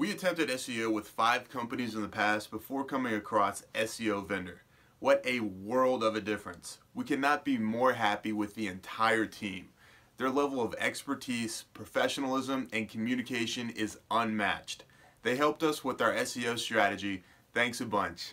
We attempted SEO with five companies in the past before coming across SEO Vendor. What a world of a difference. We cannot be more happy with the entire team. Their level of expertise, professionalism, and communication is unmatched. They helped us with our SEO strategy. Thanks a bunch.